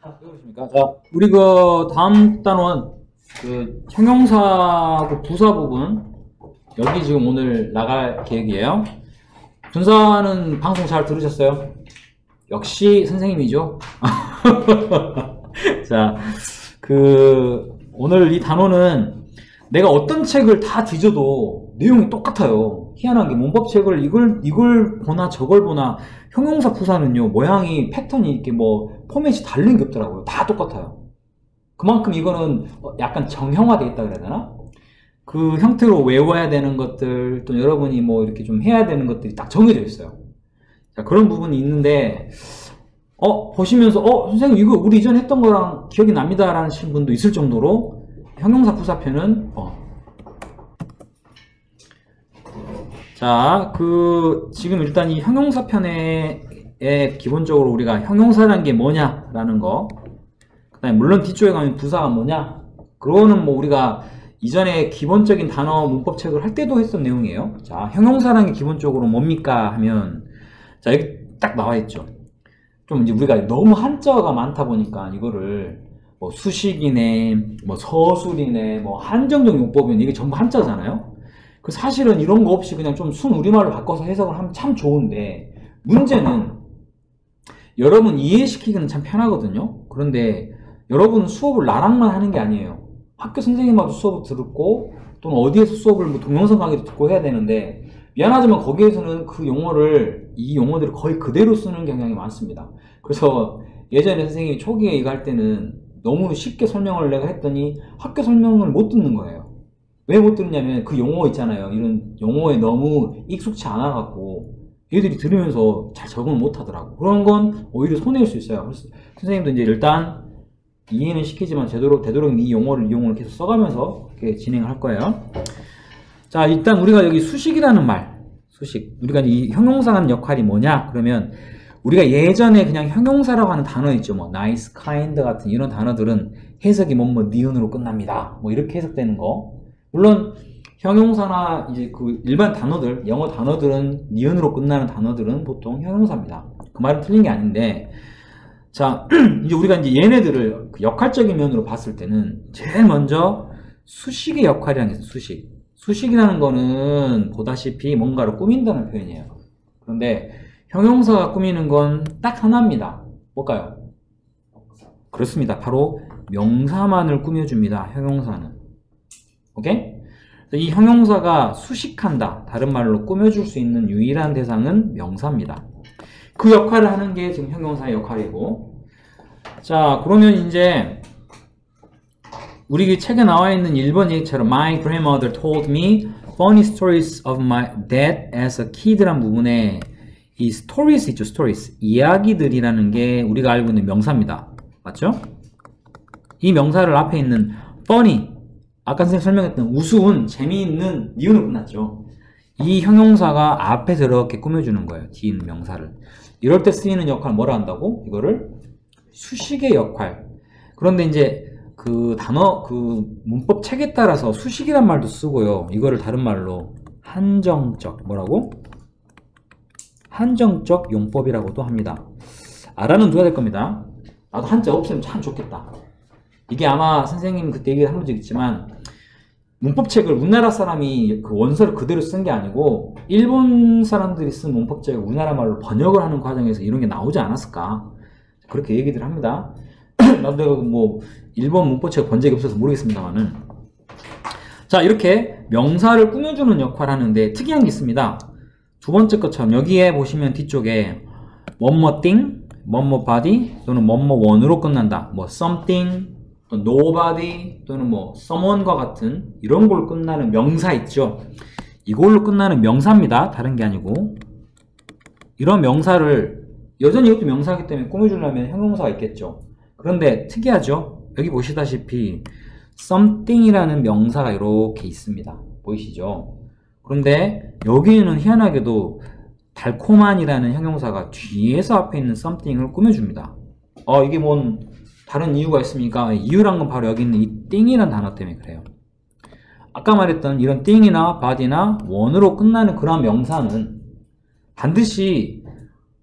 그렇습니까? 자, 우리 그 다음 단원 그 형용사하고 부사 부분 여기 지금 오늘 나갈 계획이에요. 분사는 방송 잘 들으셨어요? 역시 선생님이죠. 자, 그 오늘 이 단원은 내가 어떤 책을 다 뒤져도 내용이 똑같아요. 희한한 게 문법책을 이걸 이걸 보나 저걸 보나 형용사 부사는요 모양이 패턴이 이렇게 뭐 포맷이 다른 게 없더라고요. 다 똑같아요. 그만큼 이거는 약간 정형화되어 있다 그래야 되나? 그 형태로 외워야 되는 것들 또 여러분이 뭐 이렇게 좀 해야 되는 것들이 딱 정해져 있어요. 자, 그런 부분이 있는데 어 보시면서 어 선생님 이거 우리 이전 했던 거랑 기억이 납니다라는 분도 있을 정도로 형용사 부사편은 어. 자, 그 지금 일단 이 형용사 편에 기본적으로 우리가 형용사라는 게 뭐냐라는 거. 그다음에 물론 뒤쪽에 가면 부사가 뭐냐. 그거는 뭐 우리가 이전에 기본적인 단어 문법 책을 할 때도 했던 내용이에요. 자, 형용사라는 게 기본적으로 뭡니까 하면 자, 여기 딱 나와 있죠. 좀 이제 우리가 너무 한자가 많다 보니까 이거를 뭐 수식이네, 뭐 서술이네, 뭐 한정적 용법이네 이게 전부 한자잖아요. 그 사실은 이런 거 없이 그냥 좀 순 우리말로 바꿔서 해석을 하면 참 좋은데 문제는 여러분 이해시키기는 참 편하거든요. 그런데 여러분은 수업을 나랑만 하는 게 아니에요. 학교 선생님하고 수업을 듣고 또는 어디에서 수업을 뭐 동영상 강의도 듣고 해야 되는데 미안하지만 거기에서는 그 용어를 이 용어들을 거의 그대로 쓰는 경향이 많습니다. 그래서 예전에 선생님이 초기에 이거 할 때는 너무 쉽게 설명을 내가 했더니 학교 설명을 못 듣는 거예요. 왜못 듣느냐면 그 용어 있잖아요. 이런 용어에 너무 익숙치 않아 갖고 얘들이 들으면서 잘 적응을 못 하더라고. 그런 건 오히려 손해일 수 있어요. 선생님도 이제 일단 이해는 시키지만 제대로 되도록 이 용어를 이용을 계속 써가면서 이렇게 진행을 할 거예요. 자, 일단 우리가 여기 수식이라는 말, 수식. 우리가 이 형용사 하는 역할이 뭐냐? 그러면 우리가 예전에 그냥 형용사라고 하는 단어 있죠. 뭐 nice, kind 같은 이런 단어들은 해석이 뭐뭐 니은으로 끝납니다. 뭐 이렇게 해석되는 거. 물론 형용사나 이제 그 일반 단어들, 영어 단어들은 니은으로 끝나는 단어들은 보통 형용사입니다. 그 말은 틀린 게 아닌데 자, 이제 우리가 이제 얘네들을 그 역할적인 면으로 봤을 때는 제일 먼저 수식의 역할이라는 게 있어요. 수식. 수식이라는 거는 보다시피 뭔가를 꾸민다는 표현이에요. 그런데 형용사가 꾸미는 건 딱 하나입니다. 뭘까요? 그렇습니다. 바로 명사만을 꾸며줍니다. 형용사는. 오케이? 이 형용사가 수식한다. 다른 말로 꾸며줄 수 있는 유일한 대상은 명사입니다. 그 역할을 하는 게 지금 형용사의 역할이고. 자, 그러면 이제 우리 책에 나와 있는 1번 얘기처럼 My grandmother told me funny stories of my dad as a kid란 부분에 이 stories 있죠, stories. 이야기들이라는 게 우리가 알고 있는 명사입니다. 맞죠? 이 명사를 앞에 있는 funny, 아까 선생님 설명했던 우스운, 재미있는 니은으로 끝났죠. 이 형용사가 앞에 들어게 꾸며주는 거예요. 뒤 있는 명사를. 이럴 때 쓰이는 역할 뭐라 한다고? 이거를 수식의 역할. 그런데 이제 그 단어, 그 문법 책에 따라서 수식이란 말도 쓰고요. 이거를 다른 말로 한정적, 뭐라고? 한정적 용법이라고도 합니다. 알아는 둬야 될 겁니다. 나도 한자 없으면 참 좋겠다. 이게 아마 선생님 그때 얘기 한번 있지만 문법책을 우리나라 사람이 그 원서를 그대로 쓴 게 아니고 일본 사람들이 쓴 문법책을 우리나라 말로 번역을 하는 과정에서 이런 게 나오지 않았을까 그렇게 얘기들 합니다. 나도 내가 뭐 일본 문법책 본 적이 없어서 모르겠습니다만은 자 이렇게 명사를 꾸며주는 역할을 하는데 특이한 게 있습니다. 두 번째 것처럼 여기에 보시면 뒤쪽에 뭐뭐 thing, 뭐뭐 body 또는 뭐뭐 one으로 끝난다. 뭐 something, 또 nobody 또는 뭐 someone과 같은 이런 걸로 끝나는 명사 있죠. 이걸로 끝나는 명사입니다. 다른 게 아니고 이런 명사를 여전히 이것도 명사이기 때문에 꾸며주려면 형용사가 있겠죠. 그런데 특이하죠. 여기 보시다시피 something이라는 명사가 이렇게 있습니다. 보이시죠? 그런데 여기에는 희한하게도 달콤한이라는 형용사가 뒤에서 앞에 있는 something을 꾸며줍니다. 어 이게 뭔 다른 이유가 있습니까? 이유란 건 바로 여기 있는 이 thing이라는 단어 때문에 그래요. 아까 말했던 이런 thing이나 body나 one으로 끝나는 그런 명사는 반드시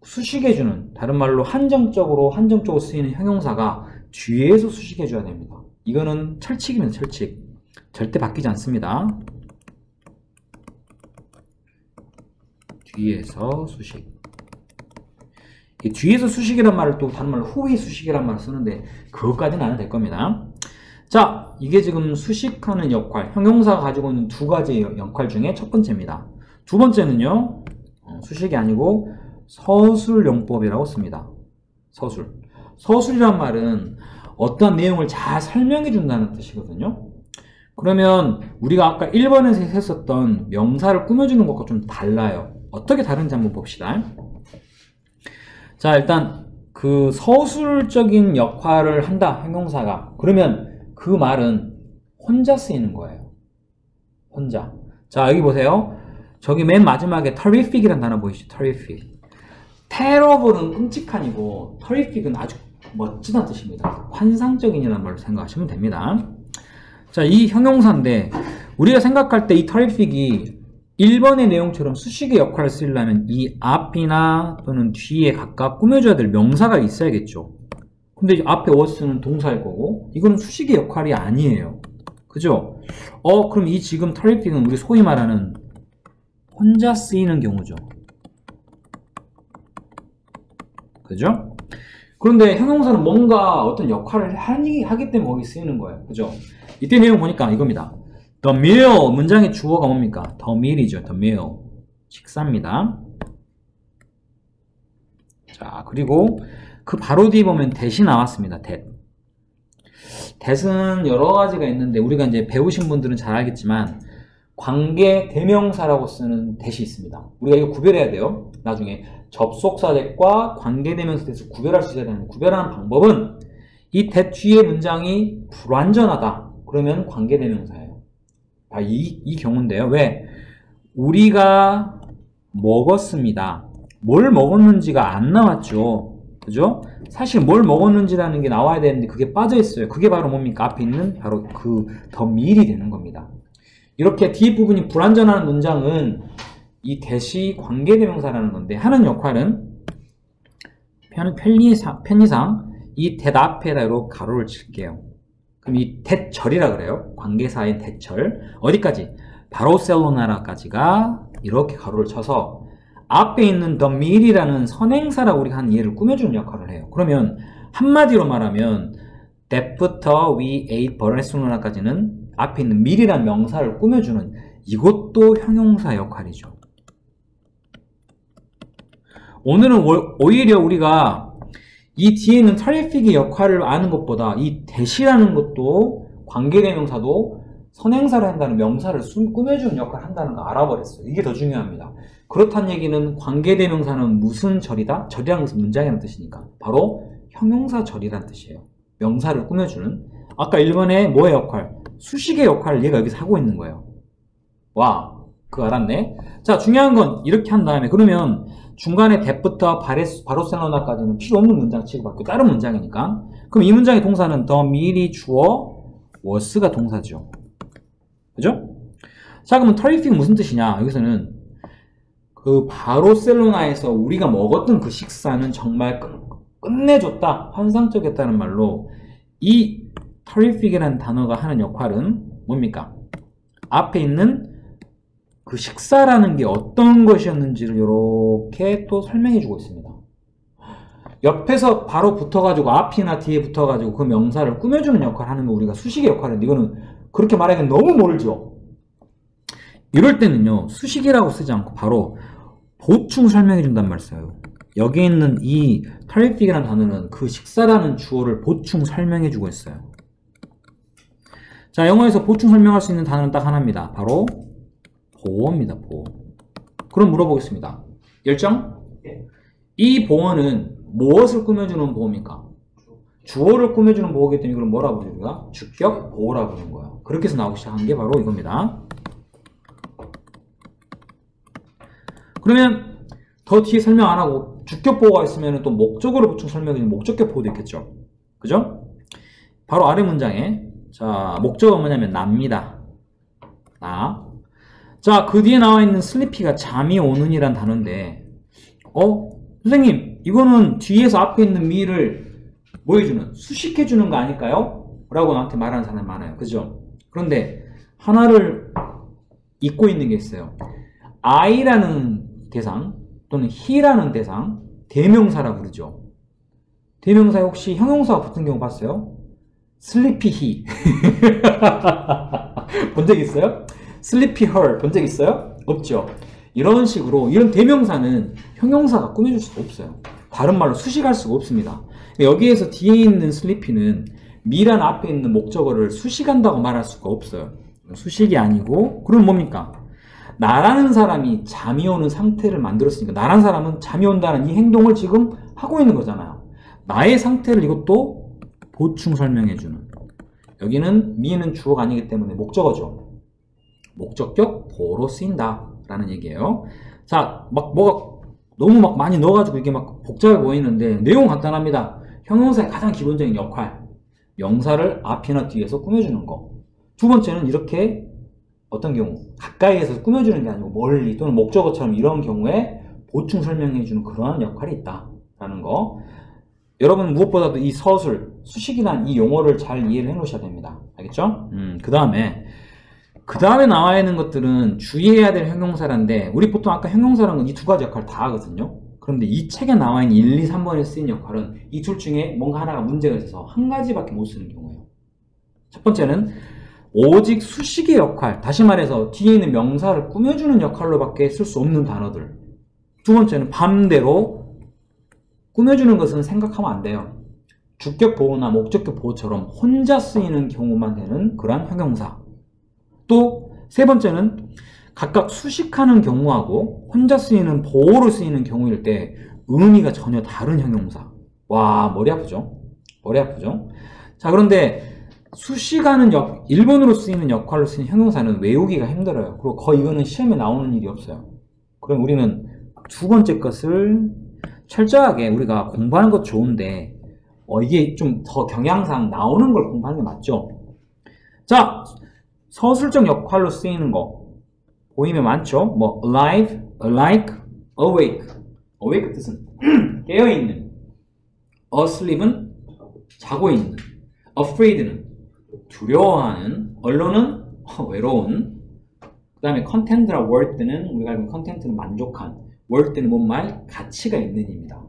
수식해주는 다른 말로 한정적으로 한정적으로 쓰이는 형용사가 뒤에서 수식해줘야 됩니다. 이거는 철칙입니다. 철칙. 절대 바뀌지 않습니다. 뒤에서 수식. 이 뒤에서 수식이란 말을 또 다른 말로 후위 수식이란 말을 쓰는데 그것까지는 안 해도 될 겁니다. 자, 이게 지금 수식하는 역할, 형용사가 가지고 있는 두 가지 역할 중에 첫 번째입니다. 두 번째는요, 어, 수식이 아니고 서술용법이라고 씁니다. 서술. 서술이란 말은 어떤 내용을 잘 설명해 준다는 뜻이거든요. 그러면 우리가 아까 1번에서 했었던 명사를 꾸며주는 것과 좀 달라요. 어떻게 다른지 한번 봅시다. 자, 일단 그 서술적인 역할을 한다, 형용사가. 그러면 그 말은 혼자 쓰이는 거예요. 혼자. 자, 여기 보세요. 저기 맨 마지막에 terrific이라는 단어 보이시죠? terrific. terrible은 끔찍한이고 terrific은 아주 멋지다는 뜻입니다. 환상적인이라는 말로 생각하시면 됩니다. 자, 이 형용사인데 우리가 생각할 때 이 terrific이 1번의 내용처럼 수식의 역할을 쓰려면 이 앞이나 또는 뒤에 각각 꾸며줘야 될 명사가 있어야겠죠. 근데 앞에 was는 동사일 거고 이거는 수식의 역할이 아니에요. 그죠? 어 그럼 이 지금 터리픽은 우리 소위 말하는 혼자 쓰이는 경우죠. 그죠? 그런데 형용사는 뭔가 어떤 역할을 하기, 하기 때문에 거기 쓰이는 거예요. 그죠? 이때 내용 보니까 이겁니다. The meal 문장의 주어가 뭡니까? The meal이죠. The meal 식사입니다. 자 그리고 그 바로 뒤에 보면 대시 나왔습니다. that. that은 여러 가지가 있는데 우리가 이제 배우신 분들은 잘 알겠지만 관계 대명사라고 쓰는 that이 있습니다. 우리가 이거 구별해야 돼요. 나중에 접속사 that과 관계 대명사 that을 구별할 수 있어야 되는데 구별하는 방법은 이 that 뒤에 문장이 불완전하다. 그러면 관계 대명사예요. 아, 이, 이 경우인데요. 왜? 우리가 먹었습니다. 뭘 먹었는지가 안 나왔죠. 그죠? 사실 뭘 먹었는지라는 게 나와야 되는데 그게 빠져 있어요. 그게 바로 뭡니까? 앞에 있는 바로 그 더 밀이 되는 겁니다. 이렇게 뒤 부분이 불완전한 문장은 이 대시 관계대명사라는 건데 하는 역할은 편리상, 편리상 이대 앞에다 이렇게 가로를 칠게요. 그럼 이 대철이라 그래요. 관계사의 대철. 어디까지? 바로셀로나라까지가 이렇게 가로를 쳐서 앞에 있는 the meal이라는 선행사라고 우리가 한 예를 꾸며주는 역할을 해요. 그러면 한마디로 말하면 that부터 we ate 바르셀로나까지는 앞에 있는 meal이라는 명사를 꾸며주는 이것도 형용사 역할이죠. 오늘은 오히려 우리가 이 뒤에 있는 트래픽의 역할을 아는 것보다 이 대시라는 것도 관계대명사도 선행사를 한다는 명사를 꾸며주는 역할을 한다는 거 알아버렸어요. 이게 더 중요합니다. 그렇다는 얘기는 관계대명사는 무슨 절이다? 절이라는 것은 문장이라는 뜻이니까 바로 형용사 절이라는 뜻이에요. 명사를 꾸며주는 아까 1번의 뭐의 역할? 수식의 역할을 얘가 여기서 하고 있는 거예요. 와, 그거 알았네. 자, 중요한 건 이렇게 한 다음에 그러면 중간에 대부터 바로셀로나까지는 필요 없는 문장 취급받고 다른 문장이니까 그럼 이 문장의 동사는 더 미리 주어 was가 동사죠. 그죠? 자, 그러면 터리픽 무슨 뜻이냐? 여기서는 그 바로셀로나에서 우리가 먹었던 그 식사는 정말 끝내줬다, 환상적이었다는 말로 이 터리픽이라는 단어가 하는 역할은 뭡니까? 앞에 있는 그 식사라는 게 어떤 것이었는지를 이렇게 또 설명해 주고 있습니다. 옆에서 바로 붙어가지고 앞이나 뒤에 붙어가지고 그 명사를 꾸며주는 역할을 하는 거 우리가 수식의 역할인데 이거는 그렇게 말하기엔 너무 멀죠. 이럴 때는요 수식이라고 쓰지 않고 바로 보충 설명해 준단 말 써요. 여기 있는 이 탈픽이라는 단어는 그 식사라는 주어를 보충 설명해 주고 있어요. 자 영어에서 보충 설명할 수 있는 단어는 딱 하나입니다. 바로 보어입니다. 보어. 그럼 물어보겠습니다. 열정? 이 보어는 무엇을 꾸며주는 보어입니까? 주어를 꾸며주는 보호기 때문에 이걸 뭐라고 부르는 거야? 주격 보호라고 부르는 거야. 그렇게 해서 나오기 시작한 게 바로 이겁니다. 그러면 더 뒤에 설명 안 하고 주격 보호가 있으면 또 목적으로 보충 설명해 목적격 보호도 있겠죠. 그죠? 바로 아래 문장에 자 목적은 뭐냐면 납니다. 나. 자, 그 뒤에 나와 있는 슬리피가 잠이 오는이란 단어인데 어? 선생님, 이거는 뒤에서 앞에 있는 미를 뭐 해주는? 수식해주는 거 아닐까요? 라고 나한테 말하는 사람이 많아요. 그죠? 그런데 하나를 잊고 있는 게 있어요. I라는 대상 또는 he라는 대상 대명사라고 그러죠. 대명사에 혹시 형용사가 붙은 경우 봤어요? sleepy he 본적 있어요? Sleepy her 본적 있어요? 없죠. 이런 식으로 이런 대명사는 형용사가 꾸며줄 수가 없어요. 다른 말로 수식할 수가 없습니다. 여기에서 뒤에 있는 sleepy는 미란 앞에 있는 목적어를 수식한다고 말할 수가 없어요. 수식이 아니고 그럼 뭡니까? 나라는 사람이 잠이 오는 상태를 만들었으니까 나라는 사람은 잠이 온다는 이 행동을 지금 하고 있는 거잖아요. 나의 상태를 이것도 보충 설명해주는 여기는 미는 주어가 아니기 때문에 목적어죠. 목적격 보로 쓰인다 라는 얘기예요. 자, 막 뭐가 너무 막 많이 넣어가지고 이게 막 복잡해 보이는데 내용 간단합니다. 형용사의 가장 기본적인 역할 명사를 앞이나 뒤에서 꾸며주는 거. 두 번째는 이렇게 어떤 경우 가까이에서 꾸며주는 게 아니고 멀리 또는 목적어처럼 이런 경우에 보충 설명해주는 그러한 역할이 있다라는 거. 여러분 무엇보다도 이 서술 수식이란 이 용어를 잘 이해를 해놓으셔야 됩니다. 알겠죠? 음, 그 다음에 그 다음에 나와 있는 것들은 주의해야 될 형용사란데 우리 보통 아까 형용사라는 건 이 두 가지 역할을 다 하거든요. 그런데 이 책에 나와 있는 1, 2, 3번에 쓰인 역할은 이 둘 중에 뭔가 하나가 문제가 있어서 한 가지밖에 못 쓰는 경우예요. 첫 번째는 오직 수식의 역할, 다시 말해서 뒤에 있는 명사를 꾸며주는 역할로밖에 쓸 수 없는 단어들. 두 번째는 반대로 꾸며주는 것은 생각하면 안 돼요. 주격 보호나 목적격 보호처럼 혼자 쓰이는 경우만 되는 그러한 형용사. 또 세 번째는 각각 수식하는 경우하고 혼자 쓰이는 보호로 쓰이는 경우일 때 의미가 전혀 다른 형용사. 와, 머리 아프죠? 머리 아프죠? 자, 그런데 수식하는 역, 일본으로 쓰이는 역할로 쓰이는 형용사는 외우기가 힘들어요. 그리고 거의 이거는 시험에 나오는 일이 없어요. 그럼 우리는 두 번째 것을 철저하게 우리가 공부하는 것 좋은데 어, 이게 좀 더 경향상 나오는 걸 공부하는 게 맞죠? 자, 서술적 역할로 쓰이는 거 보이면 많죠? 뭐 alive, alike, awake. awake 뜻은 깨어있는 asleep은 자고 있는 afraid는 두려워하는 언론은 외로운 그 다음에 content랑 worth는 우리가 알고 content는 만족한 worth는 뭔 말? 가치가 있는 입니다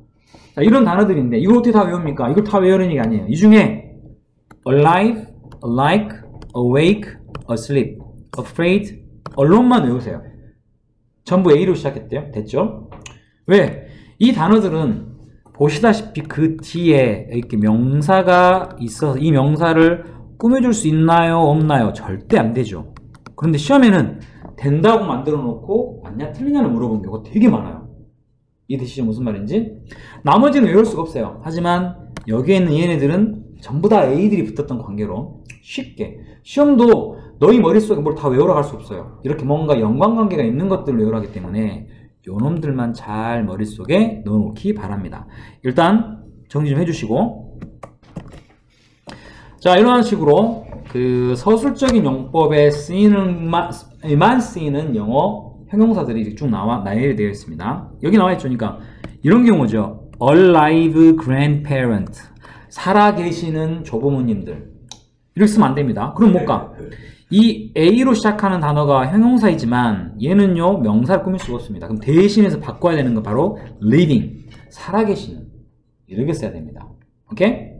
자, 이런 단어들인데 이걸 어떻게 다 외웁니까? 이걸 다 외우는 게 아니에요 이 중에 alive, alike, awake, asleep, afraid, alone만 외우세요 전부 A로 시작했대요 됐죠? 왜? 이 단어들은 보시다시피 그 뒤에 이렇게 명사가 있어서 이 명사를 꾸며줄 수 있나요? 없나요? 절대 안 되죠. 그런데 시험에는 된다고 만들어 놓고 맞냐 틀리냐를 물어본 경우가 되게 많아요. 이해되시죠? 무슨 말인지? 나머지는 외울 수가 없어요. 하지만 여기에 있는 얘네들은 전부 다 A들이 붙었던 관계로 쉽게 시험도 너희 머릿속에 뭘 다 외우러 갈 수 없어요. 이렇게 뭔가 연관관계가 있는 것들을 외우라 하기 때문에 요놈들만 잘 머릿속에 넣어놓기 바랍니다. 일단 정리 좀 해주시고 자, 이런 식으로 그 서술적인 용법에 쓰이는 만 쓰이는 영어 형용사들이 쭉 나와 나열되어 있습니다. 여기 나와 있죠. 그러니까 이런 경우죠. alive grandparent 살아 계시는 조부모님들 이렇게 쓰면 안 됩니다. 그럼 뭘까? 이 A로 시작하는 단어가 형용사이지만 얘는요 명사를 꾸밀 수가 없습니다. 그럼 대신해서 바꿔야 되는 건 바로 living 살아계시는 이렇게 써야 됩니다. 오케이?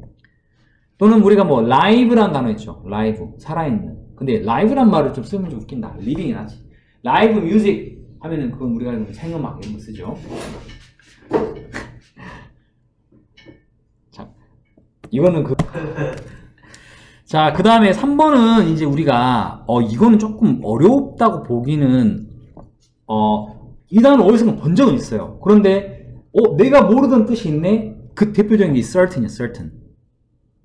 또는 우리가 뭐 live라는 단어 있죠. 라이브 살아있는. 근데 live란 말을 좀 쓰면 좀 웃긴다. living이 낫지. live music 하면은 그건 우리가 생음악 이런 거 쓰죠. 자, 이거는 그. 자, 그 다음에 3번은 이제 우리가, 어, 이거는 조금 어렵다고 보기는, 어, 이 단어 어디서 본 적은 있어요. 그런데, 어, 내가 모르던 뜻이 있네? 그 대표적인 게 certain이야, certain.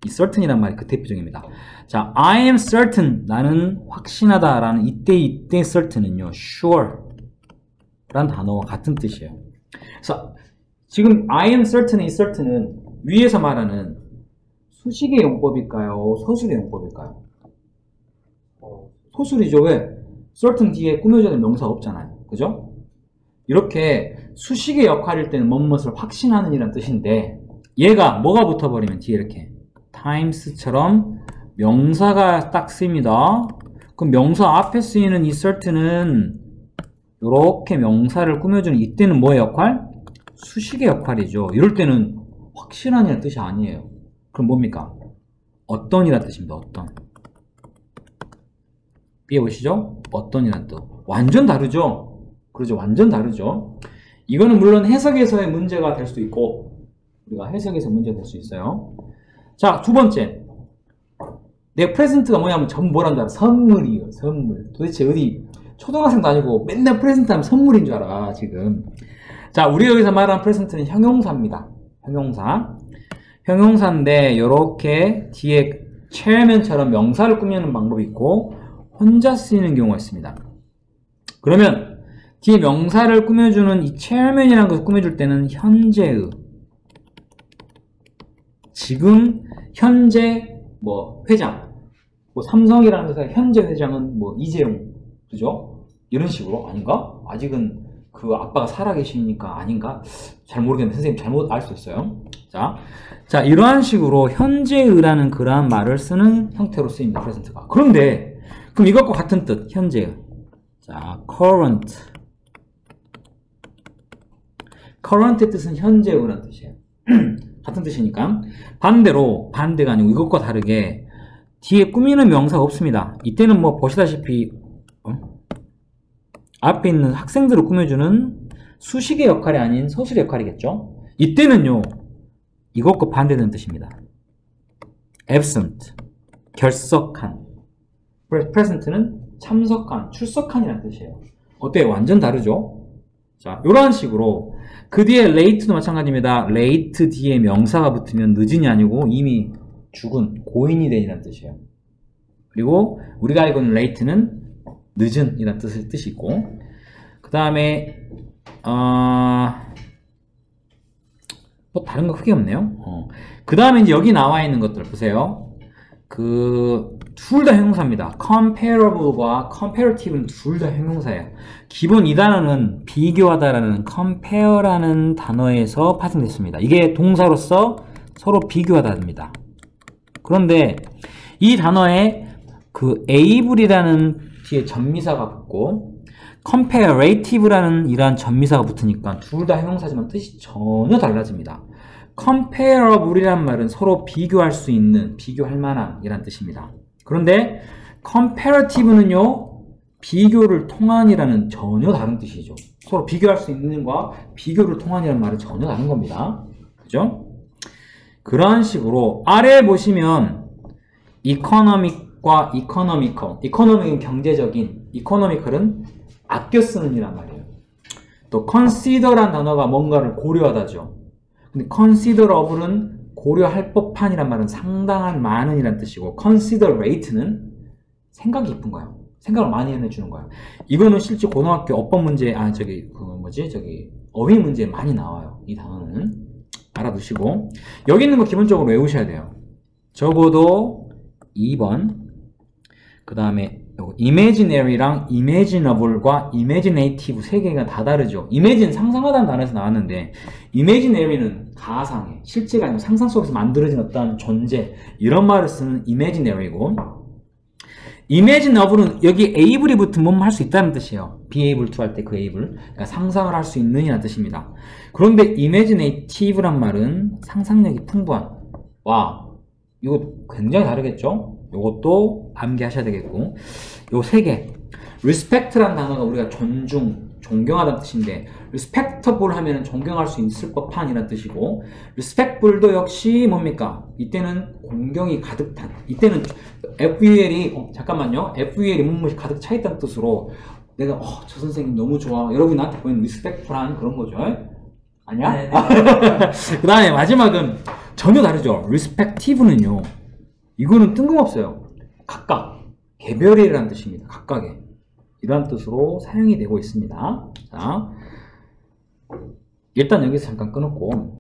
이 certain이란 말이 그 대표적입니다. 자, I am certain. 나는 확신하다 라는 이때 이때 certain은요, sure 라는 단어와 같은 뜻이에요. 그래서 지금 I am certain, 이 certain은 위에서 말하는 수식의 용법일까요? 서술의 용법일까요? 소술이죠. 왜? certain 뒤에 꾸며져 있는 명사 없잖아요. 그죠? 이렇게 수식의 역할일 때는 뭐뭇을 확신하는 이란 뜻인데 얘가 뭐가 붙어버리면 뒤에 이렇게 times처럼 명사가 딱 쓰입니다. 그럼 명사 앞에 쓰이는 이 cert는 이렇게 명사를 꾸며주는 이때는 뭐의 역할? 수식의 역할이죠. 이럴 때는 확실한이라는 뜻이 아니에요. 그럼 뭡니까? 어떤이라는 뜻입니다. 어떤. 삐해 보시죠? 어떤이라는 뜻. 완전 다르죠? 그렇죠. 완전 다르죠? 이거는 물론 해석에서의 문제가 될 수도 있고, 우리가 해석에서 문제가 될 수 있어요. 자, 두 번째. 내 프레젠트가 뭐냐면 전 뭐란 줄 알아? 선물이에요. 선물. 도대체 어디 초등학생도 아니고 맨날 프레젠트 하면 선물인 줄 알아, 지금. 자, 우리 여기서 말하는 프레젠트는 형용사입니다. 형용사. 형용사인데 이렇게 뒤에 chairman처럼 명사를 꾸미는 방법이 있고 혼자 쓰이는 경우가 있습니다. 그러면 뒤에 명사를 꾸며주는 이 chairman이라는 것을 꾸며줄 때는 현재의 지금 현재 뭐 회장 뭐 삼성이라는 회사 현재 회장은 뭐 이재용 그죠? 이런 식으로 아닌가? 아직은 그 아빠가 살아계시니까 아닌가? 잘 모르겠는데 선생님 잘못 알 수 있어요. 자, 자 이러한 식으로 현재의라는 그러한 말을 쓰는 형태로 쓰입니다. 프레젠트가. 그런데 그럼 이것과 같은 뜻 현재의. 자, current. current의 뜻은 현재의라는 뜻이에요. 같은 뜻이니까 반대로 반대가 아니고 이것과 다르게 뒤에 꾸미는 명사가 없습니다. 이때는 뭐 보시다시피 어? 앞에 있는 학생들을 꾸며주는 수식의 역할이 아닌 서술의 역할이겠죠. 이때는요 이것과 반대되는 뜻입니다. absent 결석한 present는 참석한 출석한이라는 뜻이에요. 어때요? 완전 다르죠? 자, 이러한 식으로 그 뒤에 late도 마찬가지입니다. late 뒤에 명사가 붙으면 늦은이 아니고 이미 죽은 고인이 된이라는 뜻이에요. 그리고 우리가 알고 있는 late는 늦은 이라는 뜻, 뜻이 있고 그 다음에 어... 뭐 다른 거 크게 없네요. 어. 그 다음에 이제 여기 나와 있는 것들 보세요. 그 둘 다 형용사입니다. comparable과 comparative는 둘 다 형용사예요. 기본 이 단어는 비교하다라는 compare라는 단어에서 파생됐습니다. 이게 동사로서 서로 비교하다입니다. 그런데 이 단어에 그 able이라는 뒤에 전미사가 붙고 comparative라는 이러한 전미사가 붙으니까 둘 다 형용사지만 뜻이 전혀 달라집니다. comparable이란 말은 서로 비교할 수 있는, 비교할 만한 이란 뜻입니다. 그런데 comparative는요, 비교를 통한이라는 전혀 다른 뜻이죠. 서로 비교할 수 있는 과 비교를 통한이라는 말은 전혀 다른 겁니다. 그죠? 그런 식으로 아래 보시면 economic 과 economical, economic은 경제적인, economical은 아껴 쓰는 이란 말이에요. 또 consider란 단어가 뭔가를 고려하다죠. 근데 considerable은 고려할 법한이란 말은 상당한 많은 이란 뜻이고 considerate는 생각이 깊은 거예요. 생각을 많이 해주는 거예요. 이거는 실제 고등학교 어법 문제, 아 저기 그 뭐지 저기 어휘 문제에 많이 나와요. 이 단어는 알아두시고 여기 있는 거 기본적으로 외우셔야 돼요. 적어도 2번 그 다음에 imaginary랑 imaginable과 imaginative 세 개가 다 다르죠. imagine 상상하다는 단어에서 나왔는데 imaginary는 가상의 실제가 아니고 상상 속에서 만들어진 어떤 존재 이런 말을 쓰는 imaginary고 imaginable은 여기 able이 붙으면 할수 있다는 뜻이에요. be able to 할 때 그 able 그러니까 상상을 할수 이라는 뜻입니다. 그런데 imaginative란 말은 상상력이 풍부한 와 이거 굉장히 다르겠죠? 이것도 암기하셔야 되겠고. 요 세 개. respect라는 단어가 우리가 존중, 존경하다는 뜻인데 respectable 하면 존경할 수 있을 법한이라는 뜻이고 respectful도 역시 뭡니까? 이때는 공경이 가득 탄 이때는 FUL이 어, 잠깐만요. FUL이 문무시 가득 차 있다는 뜻으로 내가 어, 저 선생님 너무 좋아. 여러분이 나한테 보이는 respectful한 그런 거죠. 아니야? 네, 그 다음에 마지막은 전혀 다르죠. respective는요 이거는 뜬금없어요. 각각, 개별이라는 뜻입니다. 각각의. 이러한 뜻으로 사용이 되고 있습니다. 자, 일단 여기서 잠깐 끊었고,